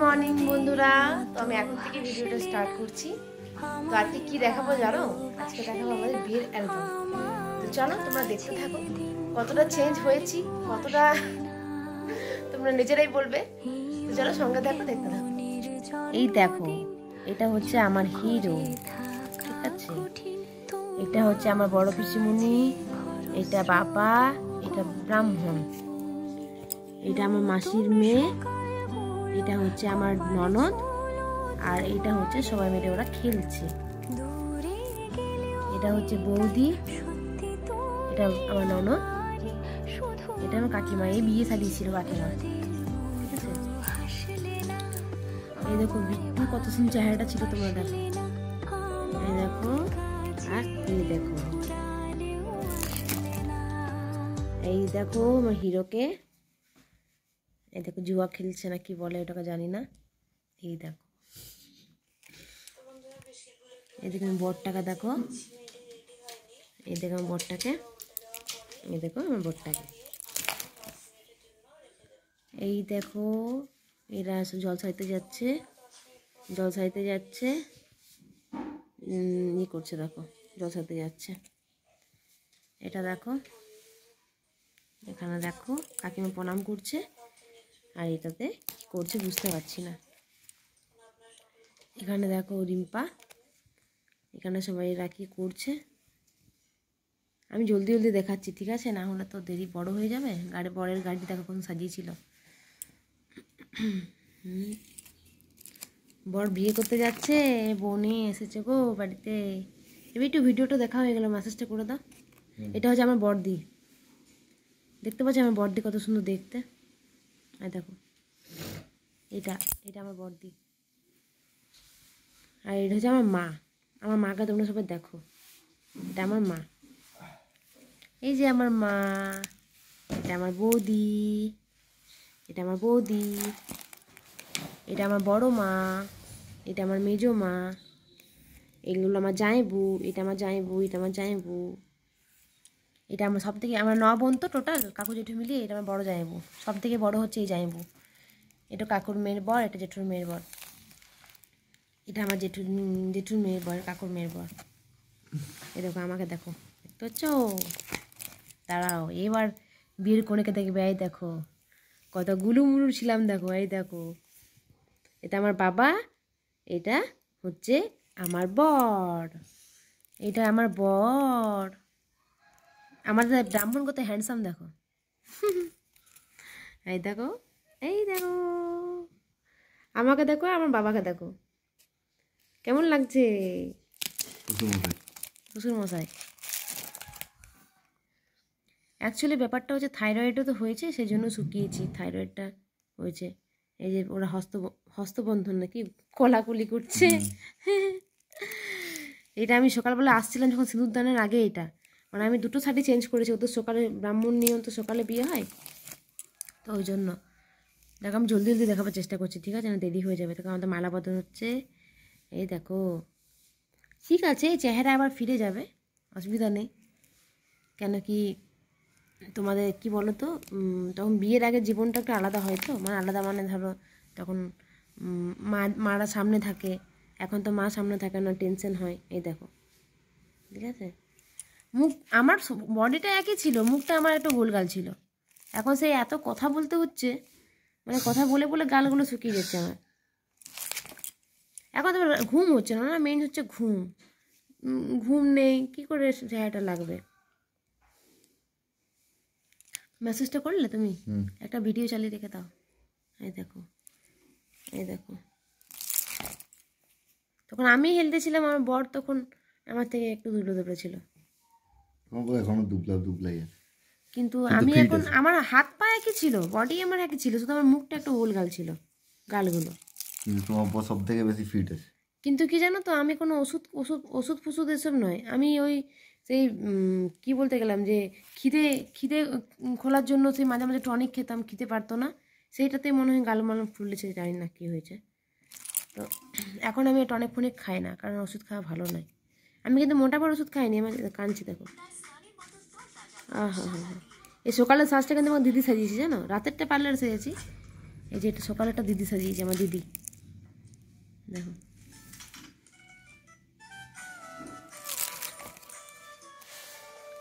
Morning বন্ধুরা। তো আমি এখন থেকে ভিডিওটা স্টার্ট করছি। তো আজকে কি দেখাবো জানো? আজকে দেখাবো আমাদের বিয়ের অ্যালবাম তো চলো, তোমরা দেখতে থাকো। কতটা চেঞ্জ হয়েছি, কতটা তোমরা নিজেরাই বলবে। তো চলো, সঙ্গে দেখো, দেখতে থাকো। এই দেখো, এটা হচ্ছে আমার হিরো ঠিক আছে? এটা হচ্ছে আমার বড় পিসিমণি এটা বাবা, এটা ব্রাহ্মণ। এটা আমার মাসির মেয়ে। এটা হচ্ছে আমার ননদ আর এটা হচ্ছে সবাই মিলে ওরা খেলছে। এটা হচ্ছে বৌদি, এটা আমার ননদ, এটা আমার কাকিমা। এই বিয়ে সাজিয়েছিল কাকিমা। এই দেখো বিট্টু কত সুন্দর চেহারাটা ছিল তোমরা দেখো এই দেখো, আর এই দেখো। এই দেখো আমার হিরোকে। এই দেখো জুয়া খেলছে না কি বলে ওটাকে জানি না। এই দেখো। এই দেখো আমি বরটাকে দেখো। এই দেখো আমার বরটাকে। এই দেখো আমার বরটাকে। এই দেখো, এরা জল সাইতে যাচ্ছে। জল সাইতে যাচ্ছে। ই করছে দেখো, জল সাইতে যাচ্ছে। এটা দেখো। এখানে দেখো, কাকিমা প্রণাম করছে। আর এটাতে কী করছে বুঝতে পারছি না। এখানে দেখো রিম্পা এখানে সবাই এরা কি করছে? আমি জলদি জলদি দেখাচ্ছি ঠিক আছে? না হলে তো দেরি বড় হয়ে যাবে। গাড়ি বরের গাড়ি দেখো কোন সাজিয়েছিল। বর বিয়ে করতে যাচ্ছে বোনে এসেছে গো বাড়িতে। এবার একটু ভিডিওটা দেখা হয়ে গেল মেসেজটা করে দাও। এটা হচ্ছে আমার বড়দি। দেখতে পাচ্ছি আমার বড়দি কত সুন্দর দেখতে। দেখো। এটা এটা আমার বড়দি। আর এটা হচ্ছে আমার মা। আমার মাকে তোমরা সবাই দেখো। এটা আমার মা। এই যে আমার মা। এটা আমার বৌদি। এটা আমার বৌদি। এটা আমার বড় মা। এটা আমার মেজো মা। এগুলো আমার জাঁইবু এটা আমার জাঁইবু এটা আমার জাঁইবু এটা আমার সব থেকে আমার ন বোন তো টোটাল কাকু জেঠু মিলিয়ে এটা আমার বড় জাঁইবু সব থেকে বড় হচ্ছে এই জাঁইবু এটা কাকুর মেয়ের বর, এটা জেঠুর মেয়ের বর। এটা আমার জেঠুর জেঠুর মেয়ের বর, কাকুর মেয়ের বর। এ দেখো, আমাকে দেখো। দেখতে পাচ্ছ? দাঁড়াও, এবার বিয়ের কনেকে দেখবে, এই দেখো। কত গুলুমুলু ছিলাম দেখো, এই দেখো। এটা আমার বাবা, এটা হচ্ছে আমার বর। এটা আমার বর। আমাদের ব্রাহ্মণ কত হ্যান্ডসাম দেখো। এই দেখো এই দেখো। আমাকে দেখো আমার বাবাকে দেখো। কেমন লাগছে? শ্বশুর মশাই অ্যাকচুয়ালি ব্যাপারটা হচ্ছে থাইরয়েডও তো হয়েছে সেই জন্য শুকিয়েছি। থাইরয়েডটা হয়েছে। এই যে ওরা হস্ত হস্তবন্ধন নাকি কলাকুলি করছে। এটা আমি সকালবেলা আসছিলাম যখন সিঁদুরদানের আগে এটা। মানে আমি দুটো শাড়ি চেঞ্জ করেছি, ওদের সকালে ব্রাহ্মণ নিয়ম তো সকালে বিয়ে হয়, তো ওই জন্য। দেখো, আমি জলদি জলদি দেখাবার চেষ্টা করছি, ঠিক আছে? না, দেরি হয়ে যাবে। তখন আমাদের মালা বদল হচ্ছে। এই দেখো। ঠিক আছে চেহারা আবার ফিরে যাবে, অসুবিধা নেই। কেন কি তোমাদের, কি বলো তো তখন বিয়ের আগে জীবনটা একটু আলাদা হয় তো? মানে আলাদা মানে ধরো, তখন মা, মারা সামনে থাকে। এখন তো মা সামনে থাকে না, টেনশন হয়। এই দেখো। ঠিক আছে? মুখ আমার বডিটা একই ছিল মুখটা আমার একটু গোলগাল ছিল। এখন সেই এত কথা বলতে হচ্ছে মানে কথা বলে বলে গালগুলো শুকিয়ে যাচ্ছে আমার। এখন তো ঘুম হচ্ছে না না মেইন হচ্ছে ঘুম। ঘুম নেই কি করে চেহারাটা লাগবে? মেসেজটা করলে তুমি? একটা ভিডিও চালিয়ে রেখে দাও। এই দেখো এই দেখো। তখন আমি হেলতে ছিলাম আমার বর তখন আমার থেকে একটু দুবলো দুবলো ছিল। তোমাকে এখনও দুবলা দুবলাই আছে। কিন্তু আমি এখন আমার হাত পা একই ছিল বডি আমার একই ছিল শুধু আমার মুখটা একটু গোল গাল ছিল গালগুলো। কিন্তু তোমার বর সব থেকে বেশি ফিট আছে। কিন্তু কি জানো তো আমি কোনো ওষুধ ওষুধ ওষুধ ফুষুধ এসব নয়। আমি ওই সেই কি বলতে গেলাম যে খিদে খিদে খোলার জন্য সেই মাঝে মাঝে টনিক খেতাম খেতে পারতো না। সেইটাতে মনে হয় গাল মাল ফুলেছে জানি না কী হয়েছে। তো এখন আমি টনিক ফনিক খাই না কারণ ওষুধ খাওয়া ভালো নয়। আমি কিন্তু মোটাবার ওষুধ খাইনি আমার কাঁদছি দেখো। আহা হা হা। এই সকালের সাজটা কিন্তু আমার দিদি সাজিয়েছি জানো? রাতেরটা পার্লার সেজেছি এই যে এটা সকালে একটা দিদি সাজিয়েছে আমার দিদি। দেখো।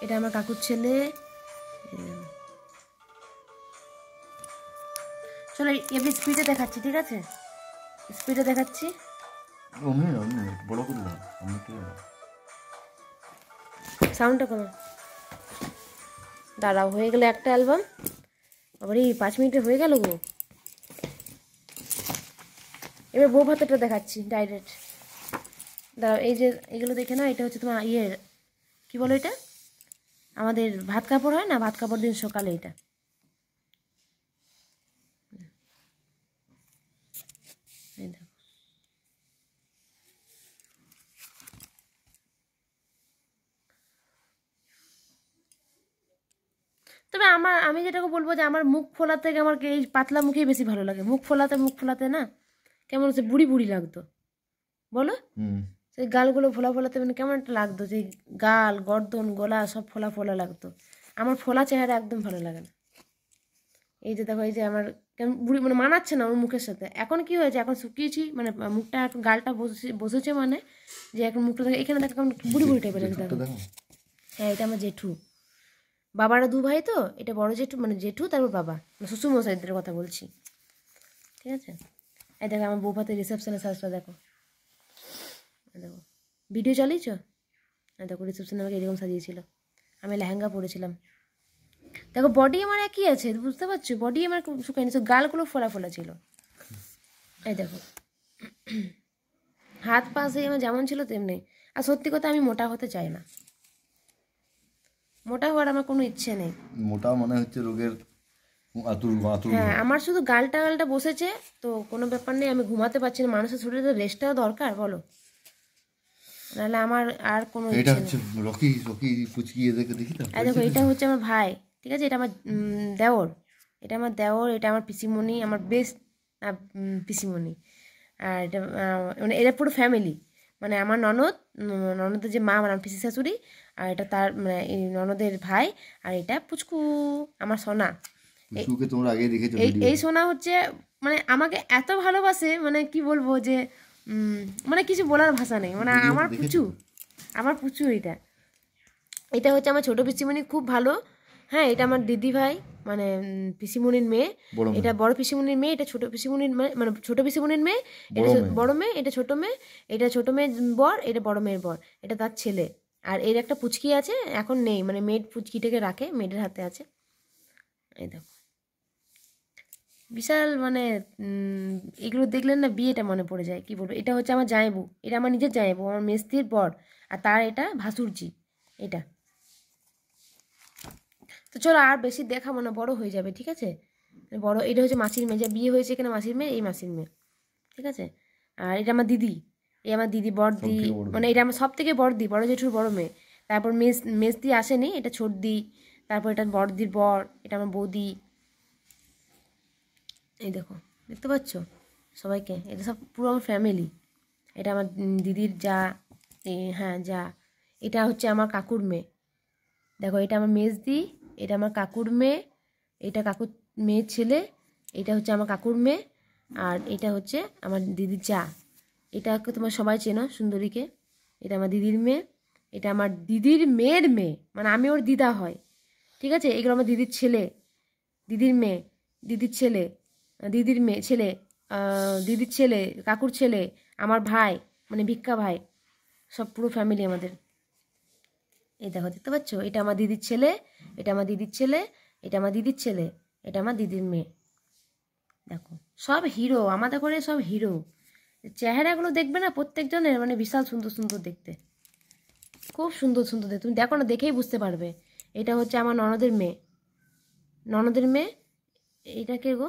এটা আমার কাকুর ছেলে। চলো এমনি স্পিডে দেখাচ্ছি ঠিক আছে? স্পিডে দেখাচ্ছি। সাউন্ডটা না, বড় করে। দাঁড়াও, হয়ে গেল একটা অ্যালবাম। আবার এই পাঁচ মিনিটে হয়ে গেল গো। এবার বউ ভাতটা দেখাচ্ছি ডাইরেক্ট দাঁড়াও, এই যে এগুলো দেখে না এটা হচ্ছে তোমার ইয়ের, কী বলো এটা আমাদের ভাত কাপড় হয় না? ভাত কাপড় দিন সকালে এটা এই দেখো তবে আমার আমি যেটাকে বলব যে আমার মুখ ফোলা থেকে আমার এই পাতলা মুখেই বেশি ভালো লাগে। মুখ ফোলাতে মুখ ফোলাতে না কেমন হচ্ছে বুড়ি বুড়ি লাগতো। বলো? সেই গালগুলো ফোলা ফোলাতে মানে কেমন একটা লাগতো যে গাল গর্দন গলা সব ফোলা ফোলা লাগতো। আমার ফোলা চেহারা একদম ভালো লাগে না। এই যে দেখো এই যে আমার কেমন বুড়ি মানে মানাচ্ছে না ওর মুখের সাথে। এখন কি হয়েছে? এখন শুকিয়েছি মানে মুখটা এখন গালটা বসে বসেছে মানে যে এখন মুখটা এখানে দেখো কেমন বুড়ি বুড়ি টাইপের হ্যাঁ এটা আমার জেঠু। বাবারা দু ভাই তো, এটা বড় জেঠু মানে জেঠু, তারপর বাবা। মানে শ্বশুর মশাইদের কথা বলছি। ঠিক আছে? এই দেখো, আমার বউ ভাতের রিসেপশনের সাজটা দেখো। দেখো। ভিডিও চালিয়েছ? দেখো রিসেপশনে আমাকে এরকম সাজিয়েছিল। আমি লেহেঙ্গা পরেছিলাম। দেখো বডি আমার একই আছে, বুঝতে পারছ? বডি আমার শুকায়নি তো গালগুলো ফোলা ফোলা ছিল। এই দেখো। হাত পা সেই আমার যেমন ছিল তেমনি। আর সত্যি কথা, আমি মোটা হতে চাই না। মোটা হওয়ার আমার কোনো ইচ্ছে নেই। মোটা মানে হচ্ছে রোগের আতুর আতুর হ্যাঁ আমার শুধু গালটা গালটা বসেছে তো কোনো ব্যাপার নেই আমি ঘুমাতে পারছি না। মানুষের শরীরে তো রেস্টটাও দরকার বলো। নাহলে আমার আর কোনো এটা হচ্ছে রকি রকি এদেরকে দেখি এই দেখো এটা হচ্ছে আমার ভাই ঠিক আছে? এটা আমার দেওর। এটা আমার দেওর এটা আমার পিসিমণি আমার বেস্ট পিসিমণি। আর এটা মানে এরা পুরো ফ্যামিলি মানে আমার ননদ ননদের যে মা মানে আমার পিসি শাশুড়ি আর এটা তার মানে এই ননদের ভাই আর এটা পুচকু আমার সোনা। এই সোনা হচ্ছে মানে আমাকে এত ভালোবাসে মানে কি বলব যে মানে কিছু বলার ভাষা নেই। মানে আমার পুচু আমার পুচু এটা। এটা হচ্ছে আমার ছোট পিসিমণি খুব ভালো। হ্যাঁ এটা আমার দিদি ভাই। মানে উম, পিসিমণির মেয়ে। এটা বড় পিসিমণির মেয়ে এটা ছোট পিসিমণির মেয়ে মানে ছোট পিসিমণির মেয়ে এটা বড় মেয়ে এটা ছোট মেয়ে এটা ছোট মেয়ের বর এটা বড় মেয়ের বর এটা তার ছেলে। আর এর একটা পুচকি আছে এখন নেই মানে মেয়ের পুচকিটাকে রাখে মেয়েদের হাতে আছে। এই দেখো। বিশাল মানে উম, এগুলো দেখলেন না বিয়েটা মনে পড়ে যায় কি বলব? এটা হচ্ছে আমার জায়েবু এটা আমার নিজের জায়েবু আমার মেস্তির বর আর তার এটা ভাসুরজি এটা। তো চলো আর বেশি দেখাবো না বড় হয়ে যাবে ঠিক আছে? বড় এটা হচ্ছে মাসির মেয়ে যা বিয়ে হয়েছে এখানে মাসির মেয়ে এই মাসির মেয়ে ঠিক আছে? আর এটা আমার দিদি এই আমার দিদি বড়দি মানে এটা আমার সব থেকে বড়দি বড় জেঠুর বড় মেয়ে। তারপর মেস মেসদি আসেনি এটা ছোটদি তারপর এটা বড়দির বর এটা আমার বৌদি। এই দেখো দেখতে পাচ্ছ? সবাইকে এটা সব পুরো আমার ফ্যামিলি এটা আমার দিদির যা হ্যাঁ যা এটা হচ্ছে আমার কাকুর মেয়ে। দেখো এটা আমার মেজদি এটা আমার কাকুর মেয়ে, এটা কাকুর মেয়ের ছেলে, এটা হচ্ছে আমার কাকুর মেয়ে, আর এটা হচ্ছে আমার দিদির যা এটাকে তোমার সবাই চেনো, সুন্দরীকে। এটা আমার দিদির মেয়ে, এটা আমার দিদির মেয়ের মেয়ে মানে আমি ওর দিদা হয়। ঠিক আছে? এগুলো আমার দিদির ছেলে, দিদির মেয়ে, দিদির ছেলে, দিদির মেয়ে, ছেলে দিদির ছেলে, কাকুর ছেলে, আমার ভাই মানে ভিক্ষা ভাই, সব পুরো ফ্যামিলি আমাদের। এই দেখো দেখতে পাচ্ছ? এটা আমার দিদির ছেলে, এটা আমার দিদির ছেলে, এটা আমার দিদির ছেলে, এটা আমার দিদির মেয়ে। দেখো, সব হিরো, আমাদের করে সব হিরো। চেহারাগুলো দেখবে না প্রত্যেকজনের মানে বিশাল সুন্দর সুন্দর দেখতে। খুব সুন্দর সুন্দর দেখতে। তুমি দেখো না, দেখেই বুঝতে পারবে। এটা হচ্ছে আমার ননদের মেয়ে। ননদের মেয়ে? এইটা কে গো?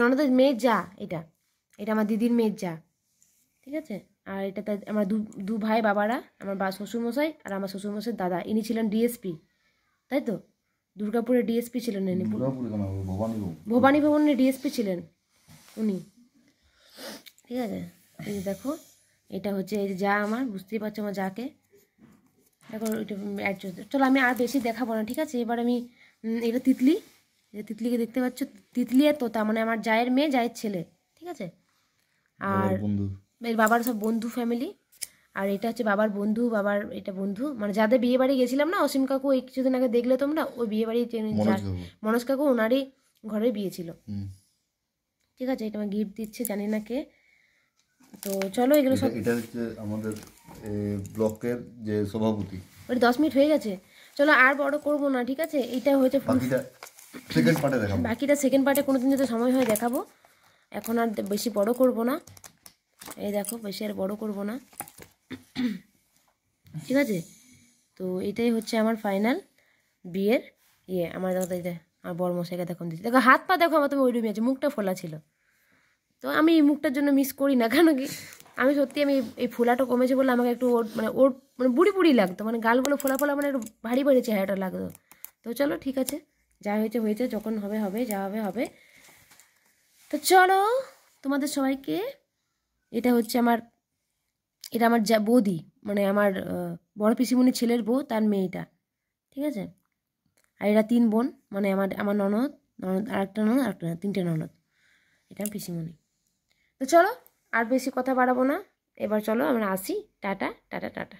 ননদের মেয়ের যা, এটা। এটা আমার দিদির মেয়ের যা। ঠিক আছে? আর এটা তার আমার দু দু ভাই বাবারা আমার বা শ্বশুরমশাই আর আমার শ্বশুরমশাই দাদা ইনি ছিলেন ডিএসপি তাই তো? দুর্গাপুরে ডিএসপি ছিলেন ইনি। ভবানী ভবনের ডিএসপি ছিলেন উনি। ঠিক আছে? এই যে দেখো এটা হচ্ছে এই যে যা আমার বুঝতেই পারছ আমার যাকে। দেখো এটা অ্যাডজাস্ট চলো আমি আর বেশি দেখাবো না ঠিক আছে? এবার আমি এটা তিতলি। যে তিতলিকে দেখতে পাচ্ছ তিতলি আর তোতা মানে আমার জায়ের মেয়ে জায়ের ছেলে ঠিক আছে? আর বন্ধু। এর বাবার সব বন্ধু ফ্যামিলি আর এটা হচ্ছে বাবার বন্ধু বাবার এটা বন্ধু। মানে যাদের বিয়ে বাড়ি গেছিলাম না অসীম কাকু এই কিছুদিন আগে দেখলে তোমরা ওই বিয়ে বাড়ি মনোজ কাকু। মনোজ কাকু ওনারই ঘরে বিয়ে ছিল। ঠিক আছে এটা আমার গিফট দিচ্ছে জানি না কে। তো চলো এগুলো সব এটা- হচ্ছে আমাদের ব্লকের যে সভাপতি। ওই দশ মিনিট হয়ে গেছে। চলো আর বড় করব না ঠিক আছে? এটা হয়েছে বাকিটা সেকেন্ড পার্টে দেখাবো। বাকিটা সেকেন্ড পার্টে কোনো দিন যদি সময় হয় দেখাবো। এখন আর বেশি বড় করব না। এই দেখো বেশি আর বড় করব না। ঠিক আছে? তো এটাই হচ্ছে আমার ফাইনাল বিয়ের ইয়ে। আমার দেখো যে, আমার বড় মশাইকে দেখুন দিচ্ছি। দেখো হাত পা দেখো আমার তো ওই রুমে আছে মুখটা ফোলা ছিল। তো আমি এই মুখটার জন্য মিস করি না কেন কি? আমি সত্যি আমি এই ফোলাটা কমেছে বলে আমাকে একটু ওর মানে ওর মানে বুড়ি বুড়ি লাগতো। মানে গালগুলো ফোলা ফোলা মানে একটু ভারী ভারী চেহারাটা লাগতো। তো চলো ঠিক আছে। যা হয়েছে হয়েছে যখন হবে হবে যা হবে হবে। তো চলো তোমাদের সবাইকে এটা হচ্ছে আমার, এটা আমার যা বৌদি মানে আমার বড় পিসিমণির ছেলের বউ, তার মেয়েটা, ঠিক আছে? আর এরা তিন বোন মানে আমার আমার ননদ ননদ আর একটা ননদ আর একটা তিনটে ননদ। এটা পিসিমণি। তো চলো, আর বেশি কথা বাড়াবো না। এবার চলো, আমরা আসি। Tata tata tata.